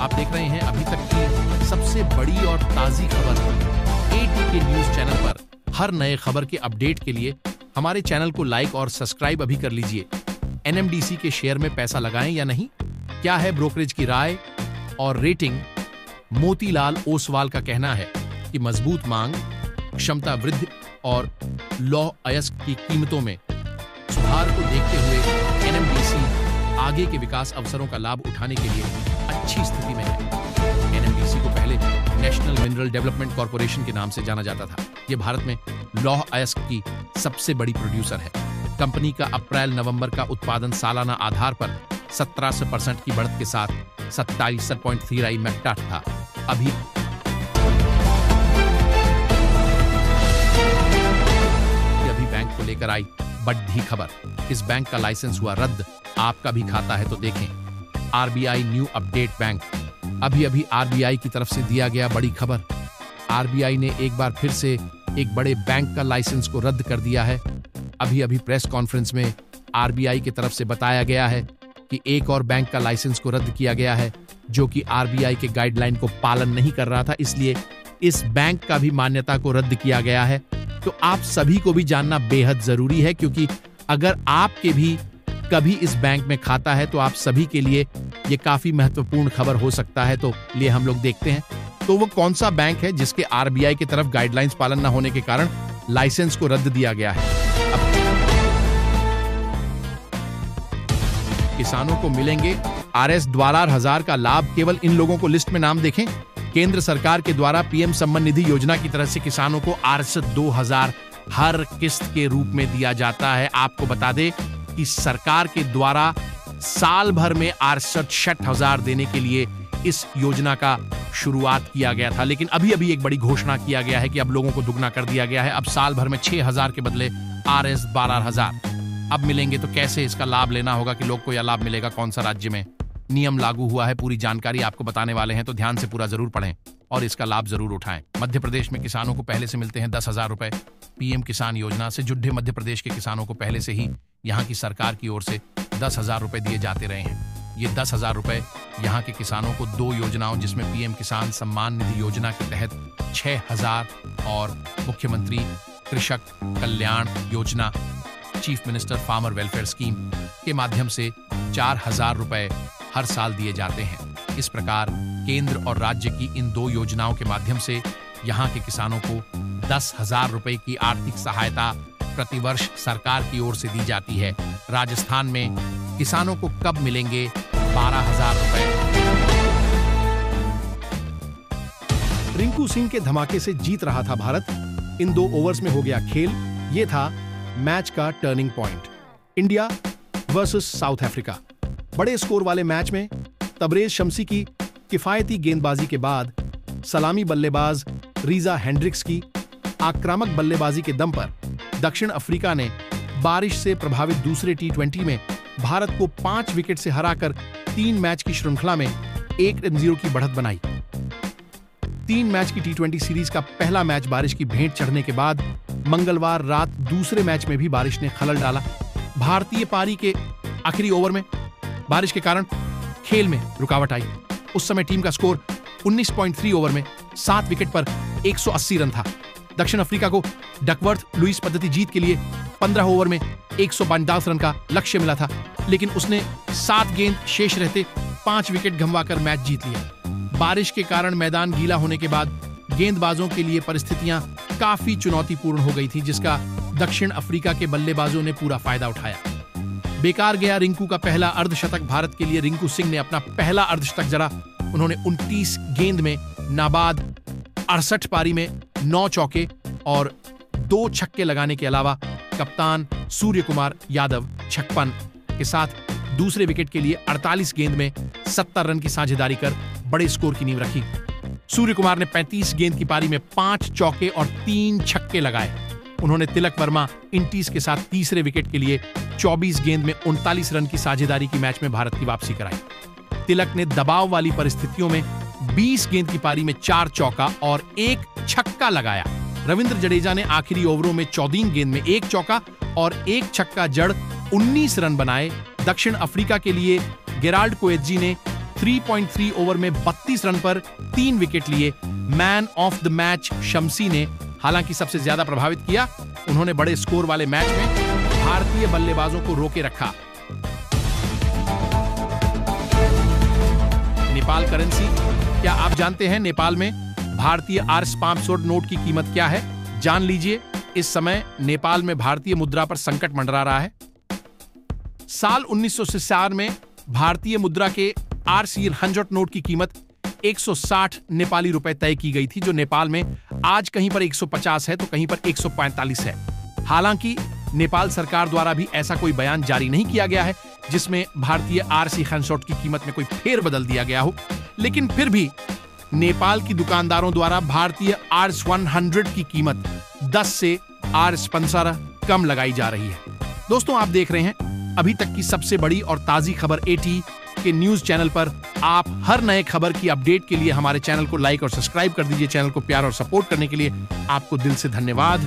आप देख रहे हैं अभी तक की सबसे बड़ी और ताजी खबर एटीके न्यूज़ चैनल पर। हर नए खबर के अपडेट के लिए हमारे चैनल को लाइक और सब्सक्राइब अभी कर लीजिए। एनएमडीसी के शेयर में पैसा लगाएँ या नहीं? क्या है ब्रोकरेज की राय और रेटिंग? मोतीलाल ओसवाल का कहना है कि मज़बूत मांग, क्षमता वृद्धि और लौह अयस्क की कीमतों में सुधार को देखते हुए एनएमडीसी आगे के विकास अवसरों का लाभ उठाने के लिए अच्छी स्थिति में है। एनएमडीसी को पहले नेशनल मिनरल डेवलपमेंट कॉरपोरेशन के नाम से जाना जाता था। यह भारत में लौह अयस्क की सबसे बड़ी प्रोड्यूसर है। कंपनी का अप्रैल नवंबर का उत्पादन सालाना आधार पर 17 परसेंट की बढ़त के साथ सत्ताईस पॉइंट थ्री था। अभी अभी बैंक को लेकर आई बड़ी खबर। इस बैंक का लाइसेंस हुआ रद्द। आपका भी खाता है तो देखें। RBI new update bank. अभी अभी आरबीआई की तरफ़ से दिया गया बड़ी खबर। आरबीआई ने एक बार फिर से एक बड़े बैंक का लाइसेंस को रद्द कर दिया है। अभी अभी प्रेस कॉन्फ्रेंस में आरबीआई की तरफ़ से बताया गया है कि एक और बैंक का लाइसेंस को रद्द किया गया है, जो कि आरबीआई के गाइडलाइन को पालन नहीं कर रहा था, इसलिए इस बैंक का भी मान्यता को रद्द किया गया है। तो आप सभी को भी जानना बेहद ज़रूरी है, क्योंकि अगर आपके भी कभी इस बैंक में खाता है तो आप सभी के लिए ये काफ़ी महत्वपूर्ण खबर हो सकता है तो लिए हम लोग देखते हैं। तो वो कौन सा बैंक है जिसके आरबीआई की तरफ़ गाइडलाइंस पालन न होने के कारण लाइसेंस को रद्द दिया गया है? अब किसानों को मिलेंगे आर एस द्वारा हज़ार का लाभ, केवल इन लोगों को लिस्ट में नाम देखें। केंद्र सरकार के द्वारा पीएम सम्मान निधि योजना की तरफ़ से किसानों को आर एस दो हज़ार हर किस्त के रूप में दिया जाता है। आपको बता दे कि सरकार के द्वारा साल भर में अड़सठ छठ हज़ार देने के लिए इस योजना का शुरुआत किया गया था। लेकिन अभी अभी एक बड़ी घोषणा किया गया है कि अब लोगों को दुगना कर दिया गया है। अब साल भर में छह हज़ार के बदले आर एस बारह हज़ार। अब मिलेंगे तो कैसे इसका लाभ लेना होगा कि लोग को यह लाभ मिलेगा? कौन सा राज्य में नियम लागू हुआ है? पूरी जानकारी आपको बताने वाले हैं तो ध्यान से पूरा ज़रूर पढ़ें और इसका लाभ ज़रूर उठाएँ। मध्य प्रदेश में किसानों को पहले से मिलते हैं दस हज़ार रुपए। पीएम किसान योजना से जुड्ढे मध्य प्रदेश के किसानों को पहले से ही यहाँ की सरकार की ओर से दस हज़ार रुपए दिए जाते रहे हैं। ये दस हज़ार रुपए यहाँ के किसानों को दो योजनाओं, जिसमें पीएम किसान सम्मान निधि योजना के तहत छह हज़ार और मुख्यमंत्री कृषक कल्याण योजना, chief minister farmer welfare scheme के माध्यम से चार हज़ार रुपए हर साल दिए जाते हैं। इस प्रकार केंद्र और राज्य की इन दो योजनाओं के माध्यम से यहाँ के किसानों को दस हज़ार रुपए की आर्थिक सहायता प्रतिवर्ष सरकार की ओर से दी जाती है। राजस्थान में किसानों को कब मिलेंगे बारह हज़ार रुपए? रिंकू सिंह के धमाके से जीत रहा था भारत। इन दो ओवर्स में हो गया खेल। ये था मैच का turning point. India versus South Africa. बड़े स्कोर वाले मैच में तबरेज शमसी की किफायती गेंदबाजी के बाद सलामी बल्लेबाज रीजा हैंड्रिक्स की आक्रामक बल्लेबाजी के दम पर दक्षिण अफ्रीका ने बारिश से प्रभावित दूसरे टी में भारत को पाँच विकेट से हराकर तीन मैच की श्रृंखला में एक ज़ीरो की बढ़त बनाई। तीन मैच की टी सीरीज़ का पहला मैच बारिश की भेंट चढ़ने के बाद मंगलवार रात दूसरे मैच में भी बारिश ने खलल डाला। भारतीय पारी के आखिरी ओवर में बारिश के कारण खेल में रुकावट आई। उस समय टीम का स्कोर 19.3 ओवर में सात विकेट पर 180 रन था। दक्षिण अफ्रीका को डकवर्थ लुइस पद्धति जीत के लिए 15 ओवर में एक रन का लक्ष्य मिला था, लेकिन उसने सात गेंद शेष रहते पाँच विकेट गंवाकर मैच जीत लिया। बारिश के कारण मैदान गीला होने के बाद गेंदबाजों के लिए परिस्थितियाँ काफ़ी चुनौतीपूर्ण हो गई थी, जिसका दक्षिण अफ्रीका के बल्लेबाजों ने पूरा फ़ायदा उठाया। बेकार गया रिंकू का पहला अर्धशतक भारत के लिए रिंकू सिंह ने अपना पहला अर्धशतक जरा उन्होंने 29 गेंद में नाबाद अड़सठ पारी में नौ चौके और दो छक्के लगाने के अलावा कप्तान सूर्य कुमार यादव छप्पन के साथ दूसरे विकेट के लिए 48 गेंद में 70 रन की साझेदारी कर बड़े स्कोर की नींव रखी। सूर्य कुमार ने 35 गेंद की पारी में पाँच चौके और तीन छक्के लगाए। उन्होंने तिलक वर्मा इंटीज के साथ तीसरे विकेट के लिए 24 गेंद में उनतालीस रन की साझेदारी की मैच में भारत की वापसी कराई। तिलक ने दबाव वाली परिस्थितियों में 20 गेंद की पारी में चार चौका और एक छक्का लगाया। रविंद्र जडेजा ने आखिरी ओवरों में चौदह गेंद में एक चौका और एक छक्का जड़ 19 रन बनाए। दक्षिण अफ्रीका के लिए गेराल्ड कोएजी ने 3.3 ओवर में 32 रन पर तीन विकेट लिए। Man of the match Shamsi ने हालाँकि सबसे ज़्यादा प्रभावित किया। उन्होंने बड़े स्कोर वाले मैच में भारतीय बल्लेबाजों को रोके रखा। नेपाल करेंसी, क्या आप जानते हैं नेपाल में भारतीय आर्स पाँच सौ नोट की कीमत क्या है? जान लीजिए, इस समय नेपाल में भारतीय मुद्रा पर संकट मंडरा रहा है। साल उन्नीस में भारतीय मुद्रा के आर सी हंड्रेड नोट की कीमत 160 नेपाली रुपए तय की गई थी, जो नेपाल में आज कहीं पर 150 है तो कहीं पर 145 है। हालाँकि नेपाल सरकार द्वारा भी ऐसा कोई बयान जारी नहीं किया गया है, जिसमें भारतीय आरसी हंसोट की कीमत में कोई फेर बदल दिया गया हो। लेकिन फिर भी नेपाल की दुकानदारों द्वारा भारतीय आर्स 100 की कीमत 10 से आर पंद्रह कम लगाई जा रही है। दोस्तों, आप देख रहे हैं अभी तक की सबसे बड़ी और ताजी खबर एटी के न्यूज़ चैनल पर। आप हर नए खबर की अपडेट के लिए हमारे चैनल को लाइक और सब्सक्राइब कर दीजिए। चैनल को प्यार और सपोर्ट करने के लिए आपको दिल से धन्यवाद।